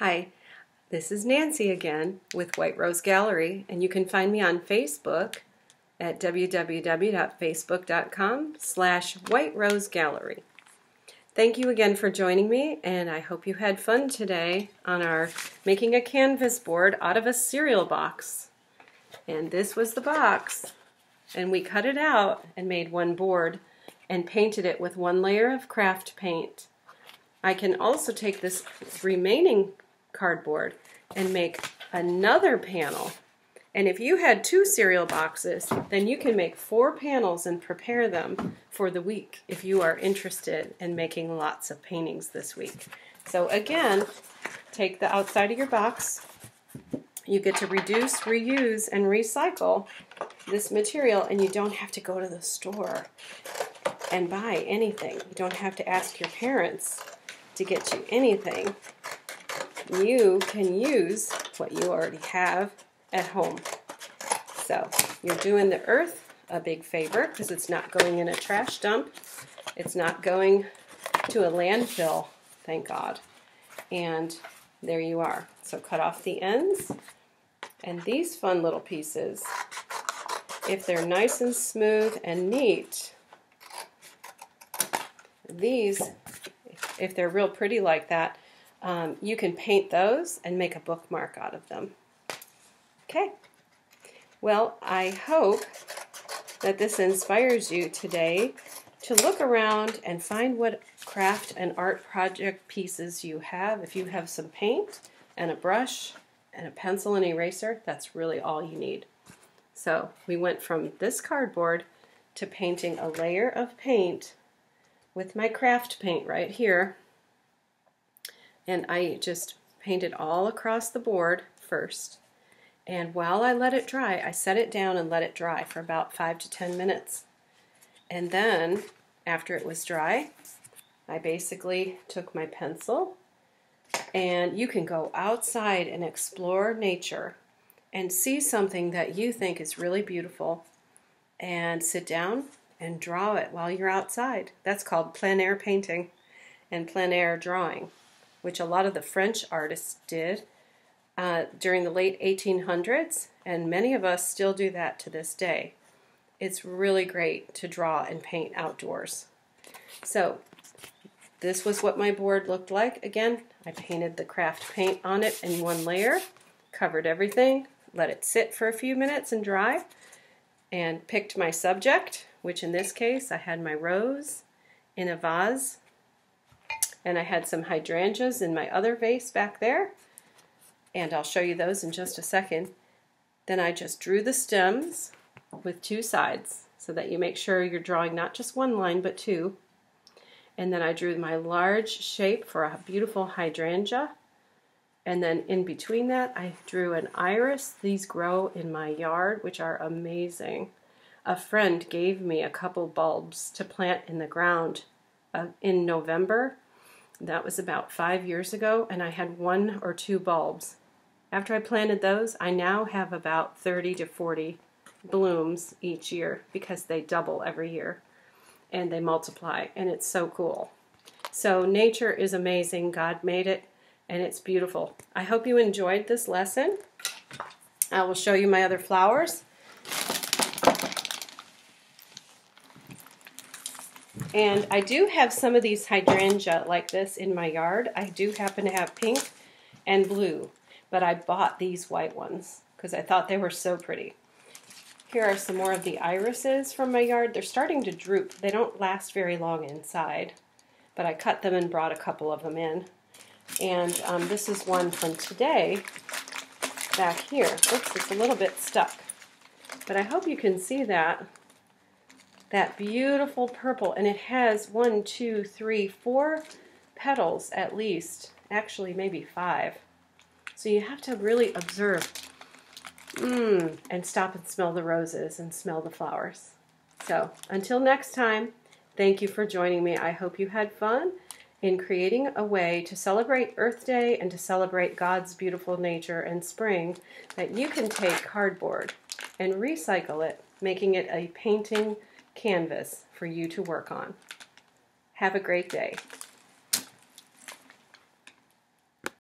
Hi, this is Nancy again with White Rose Gallery, and you can find me on Facebook at www.facebook.com slash White Rose Gallery. Thank you again for joining me, and I hope you had fun today on our making a canvas board out of a cereal box. And this was the box, and we cut it out and made one board and painted it with one layer of craft paint. I can also take this remaining cardboard and make another panel. And if you had two cereal boxes, then you can make four panels and prepare them for the week if you are interested in making lots of paintings this week. So again, take the outside of your box. You get to reduce, reuse, and recycle this material and you don't have to go to the store and buy anything. You don't have to ask your parents to get you anything you can use what you already have at home. So you're doing the earth a big favor because it's not going in a trash dump. It's not going to a landfill, thank God. And there you are. So cut off the ends. And these fun little pieces, if they're nice and smooth and neat, these, if they're real pretty like that, um, you can paint those and make a bookmark out of them. Okay. Well, I hope that this inspires you today to look around and find what craft and art project pieces you have. If you have some paint and a brush and a pencil and eraser, that's really all you need. So we went from this cardboard to painting a layer of paint with my craft paint right here and I just painted all across the board first. And while I let it dry, I set it down and let it dry for about five to ten minutes. And then, after it was dry, I basically took my pencil and you can go outside and explore nature and see something that you think is really beautiful and sit down and draw it while you're outside. That's called plein air painting and plein air drawing which a lot of the French artists did uh, during the late 1800s, and many of us still do that to this day. It's really great to draw and paint outdoors. So, this was what my board looked like. Again, I painted the craft paint on it in one layer, covered everything, let it sit for a few minutes and dry, and picked my subject, which in this case I had my rose in a vase and I had some hydrangeas in my other vase back there. And I'll show you those in just a second. Then I just drew the stems with two sides so that you make sure you're drawing not just one line but two. And then I drew my large shape for a beautiful hydrangea. And then in between that, I drew an iris. These grow in my yard, which are amazing. A friend gave me a couple bulbs to plant in the ground uh, in November, that was about five years ago, and I had one or two bulbs. After I planted those, I now have about 30 to 40 blooms each year because they double every year and they multiply, and it's so cool. So, nature is amazing. God made it, and it's beautiful. I hope you enjoyed this lesson. I will show you my other flowers. And I do have some of these hydrangea like this in my yard. I do happen to have pink and blue, but I bought these white ones because I thought they were so pretty. Here are some more of the irises from my yard. They're starting to droop. They don't last very long inside, but I cut them and brought a couple of them in. And um, this is one from today back here. Oops, it's a little bit stuck. But I hope you can see that that beautiful purple, and it has one, two, three, four petals at least, actually maybe five. So you have to really observe mm, and stop and smell the roses and smell the flowers. So until next time, thank you for joining me. I hope you had fun in creating a way to celebrate Earth Day and to celebrate God's beautiful nature and spring that you can take cardboard and recycle it, making it a painting canvas for you to work on. Have a great day.